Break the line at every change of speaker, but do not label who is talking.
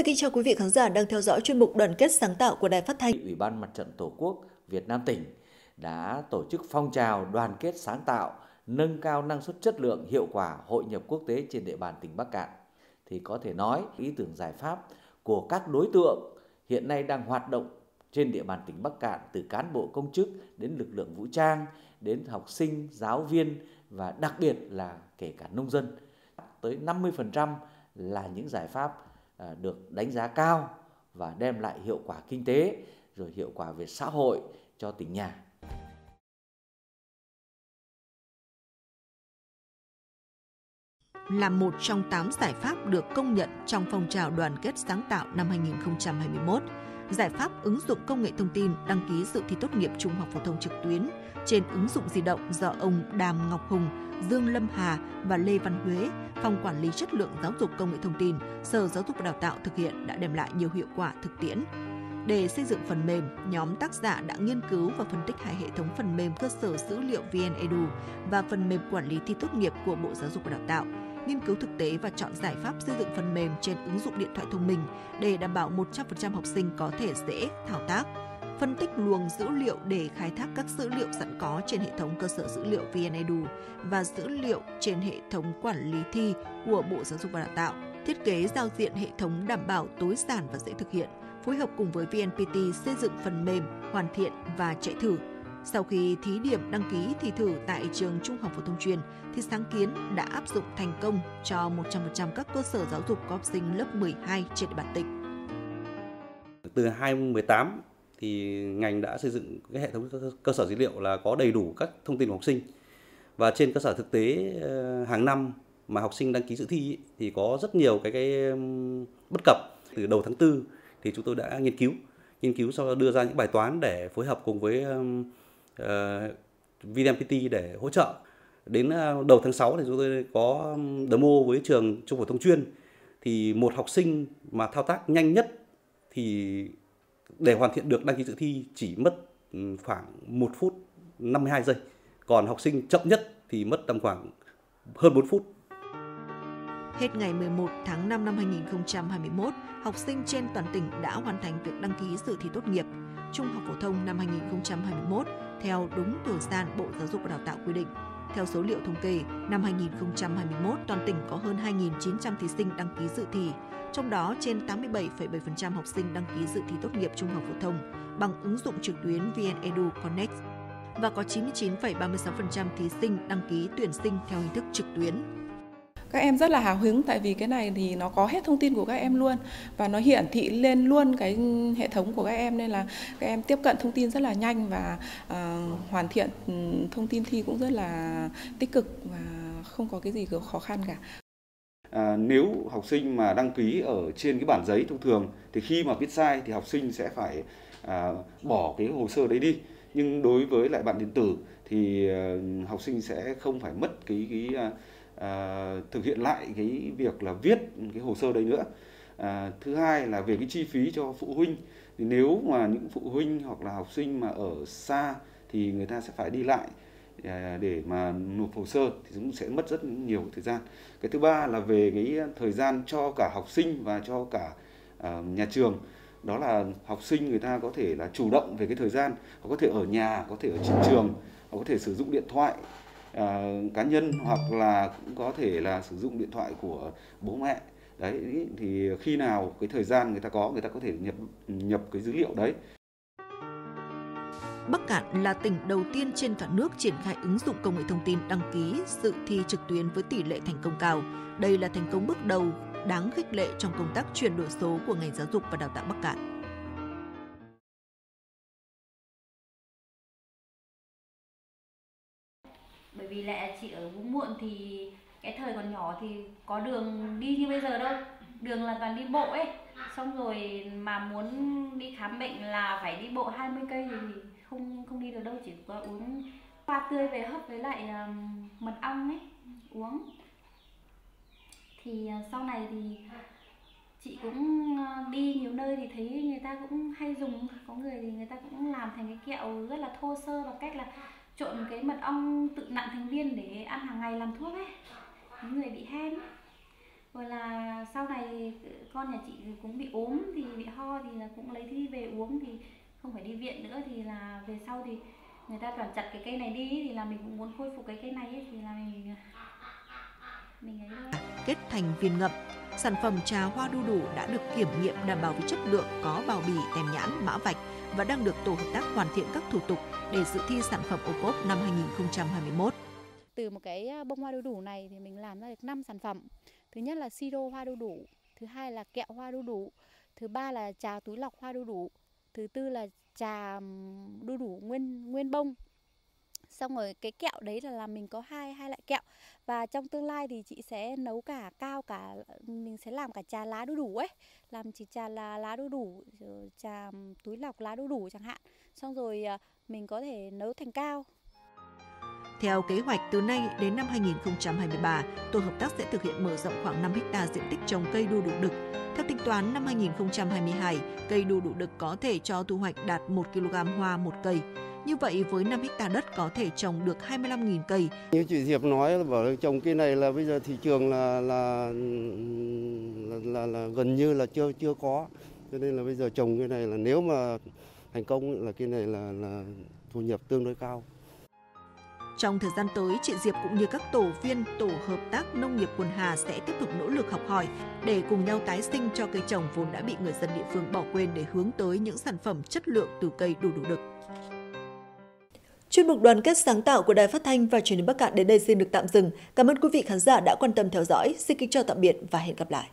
Xin kính chào quý vị khán giả đang theo dõi chuyên mục đoàn kết sáng tạo của Đài Phát thanh.
Ủy ban Mặt trận Tổ quốc Việt Nam tỉnh đã tổ chức phong trào đoàn kết sáng tạo, nâng cao năng suất chất lượng, hiệu quả hội nhập quốc tế trên địa bàn tỉnh Bắc Cạn. Thì có thể nói ý tưởng giải pháp của các đối tượng hiện nay đang hoạt động trên địa bàn tỉnh Bắc Cạn từ cán bộ công chức đến lực lượng vũ trang, đến học sinh, giáo viên và đặc biệt là kể cả nông dân. Tới 50% là những giải pháp À, được đánh giá cao và đem lại hiệu quả kinh tế rồi hiệu quả về xã hội cho tỉnh nhà.
Là một trong 8 giải pháp được công nhận trong phong trào đoàn kết sáng tạo năm 2021, giải pháp ứng dụng công nghệ thông tin đăng ký dự thi tốt nghiệp trung học phổ thông trực tuyến trên ứng dụng di động do ông Đàm Ngọc Hùng, Dương Lâm Hà và Lê Văn Huế, Phòng Quản lý Chất lượng Giáo dục Công nghệ Thông tin, Sở Giáo dục và Đào tạo thực hiện đã đem lại nhiều hiệu quả thực tiễn. Để xây dựng phần mềm, nhóm tác giả đã nghiên cứu và phân tích hai hệ thống phần mềm cơ sở dữ liệu VnEdu và phần mềm quản lý thi tốt nghiệp của Bộ Giáo dục và Đào tạo, nghiên cứu thực tế và chọn giải pháp xây dựng phần mềm trên ứng dụng điện thoại thông minh để đảm bảo 100% học sinh có thể dễ thao tác, phân tích luồng dữ liệu để khai thác các dữ liệu sẵn có trên hệ thống cơ sở dữ liệu VnEdu và dữ liệu trên hệ thống quản lý thi của Bộ Giáo dục và Đào tạo, thiết kế giao diện hệ thống đảm bảo tối giản và dễ thực hiện, phối hợp cùng với VNPT xây dựng phần mềm, hoàn thiện và chạy thử. Sau khi thí điểm đăng ký thi thử tại trường Trung học phổ thông chuyên, thì sáng kiến đã áp dụng thành công cho 100% các cơ sở giáo dục có học sinh lớp 12 trên địa bàn tỉnh.
Từ 2018 thì ngành đã xây dựng cái hệ thống cơ sở dữ liệu là có đầy đủ các thông tin của học sinh và trên cơ sở thực tế ờ, hàng năm mà học sinh đăng ký dự thi thì có rất nhiều cái cái bất cập từ đầu tháng 4 thì chúng tôi đã nghiên cứu nghiên cứu sau đó đưa ra những bài toán để phối hợp cùng với Ờ, VNPT để hỗ trợ đến ờ, đầu tháng 6 thì chúng tôi có demo với trường trung phổ thông chuyên thì một học sinh mà thao tác nhanh nhất thì để hoàn thiện được đăng ký dự thi chỉ mất khoảng 1 phút 52 giây. Còn học sinh chậm nhất thì mất tầm khoảng hơn 4 phút.
Hết ngày 11 tháng 5 năm 2021, học sinh trên toàn tỉnh đã hoàn thành việc đăng ký dự thi tốt nghiệp trung học phổ thông năm 2021 theo đúng thời gian Bộ Giáo dục và Đào tạo quy định. Theo số liệu thống kê, năm 2021 toàn tỉnh có hơn 2.900 thí sinh đăng ký dự thi, trong đó trên 87,7% học sinh đăng ký dự thi tốt nghiệp trung học phổ thông bằng ứng dụng trực tuyến VnEdu Connect và có 99,36% thí sinh đăng ký tuyển sinh theo hình thức trực tuyến.
Các em rất là hào hứng tại vì cái này thì nó có hết thông tin của các em luôn và nó hiển thị lên luôn cái hệ thống của các em nên là các em tiếp cận thông tin rất là nhanh và uh, hoàn thiện ừ, thông tin thi cũng rất là tích cực và không có cái gì khó khăn cả.
À, nếu học sinh mà đăng ký ở trên cái bản giấy thông thường thì khi mà viết sai thì học sinh sẽ phải à, bỏ cái hồ sơ đấy đi. Nhưng đối với lại bản điện tử thì à, học sinh sẽ không phải mất cái cái à, à, thực hiện lại cái việc là viết cái hồ sơ đấy nữa. À, thứ hai là về cái chi phí cho phụ huynh. Thì nếu mà những phụ huynh hoặc là học sinh mà ở xa thì người ta sẽ phải đi lại à, để mà nộp hồ sơ thì cũng sẽ mất rất nhiều thời gian. Cái thứ ba là về cái thời gian cho cả học sinh và cho cả uh, nhà trường. Đó là học sinh người ta có thể là chủ động về cái thời gian. Họ có thể ở nhà có thể ở trên trường họ có thể sử dụng điện thoại à, cá nhân hoặc là cũng có thể là sử dụng điện thoại của bố mẹ đấy thì khi nào cái thời gian người ta có người ta có thể nhập nhập cái dữ liệu đấy
Bắc Cạn là tỉnh đầu tiên trên cả nước triển khai ứng dụng công nghệ thông tin đăng ký dự thi trực tuyến với tỷ lệ thành công cao. Đây là thành công bước đầu đáng khích lệ trong công tác chuyển đổi số của ngành giáo dục và đào tạo Bắc Cạn.
Bởi vì lại chị ở Vũ Muộn thì cái thời còn nhỏ thì có đường đi như bây giờ đâu. Đường là toàn đi bộ ấy. Xong rồi mà muốn đi khám bệnh là phải đi bộ 20 cây thì không không đi được đâu. Chỉ có uống hoa tươi về hấp với lại mật ong ấy, uống. Thì ờ, sau này thì chị cũng ờ, đi nhiều nơi thì thấy người ta cũng hay dùng. Có người thì người ta cũng làm thành cái kẹo rất là thô sơ bằng cách là trộn cái mật ong tự nặn thành viên để ăn hàng ngày làm thuốc ấy. Những người bị hen.
Rồi là sau này con nhà chị cũng bị ốm thì bị ho thì là cũng lấy đi về uống thì không phải đi viện nữa thì là về sau thì người ta toàn chặt cái cây này đi thì là mình cũng muốn khôi phục cái cây này ấy, thì là mình mình ấy thôi.
Kết thành viên ngậm. Sản phẩm trà hoa đu đủ đã được kiểm nghiệm đảm bảo về chất lượng, có bao bì, tem nhãn, mã vạch và đang được tổ hợp tác hoàn thiện các thủ tục để dự thi sản phẩm ô cốp năm 2021.
Từ một cái bông hoa đu đủ này thì mình làm ra được 5 sản phẩm. Thứ nhất là siro hoa đu đủ, thứ hai là kẹo hoa đu đủ, thứ ba là trà túi lọc hoa đu đủ, thứ tư là trà đu đủ nguyên nguyên bông xong rồi cái kẹo đấy là làm mình có hai hai loại kẹo và trong tương lai thì chị sẽ nấu cả cao cả mình sẽ làm cả trà lá đu đủ ấy làm chỉ trà là lá đu đủ trà túi lọc lá đu đủ chẳng hạn xong rồi ờ, mình có thể nấu thành cao
theo kế hoạch, từ nay đến năm 2023, tổ hợp tác sẽ thực hiện mở rộng khoảng 5 ha diện tích trồng cây đu đủ đực. Theo tính toán, năm 2022, cây đu đủ đực có thể cho thu hoạch đạt 1 kg hoa một cây. Như vậy, với 5 ha đất có thể trồng được 25.000 cây.
Như chị Diệp nói là bảo trồng cây này là bây giờ thị trường là là là, là, là gần như là chưa chưa có. Cho nên là bây giờ trồng cái này là nếu mà thành công là cái này là là thu nhập tương đối cao.
Trong thời gian tới, chị Diệp cũng như các tổ viên tổ hợp tác nông nghiệp quần Hà sẽ tiếp tục nỗ lực học hỏi để cùng nhau tái sinh cho cây trồng vốn đã bị người dân địa phương bỏ quên để hướng tới những sản phẩm chất lượng từ cây đủ đủ đực.
Chuyên mục đoàn kết sáng tạo của Đài Phát thanh và Truyền hình Bắc Cạn đến đây xin được tạm dừng. Cảm ơn quý vị khán giả đã quan tâm theo dõi. Xin kính chào tạm biệt và hẹn gặp lại.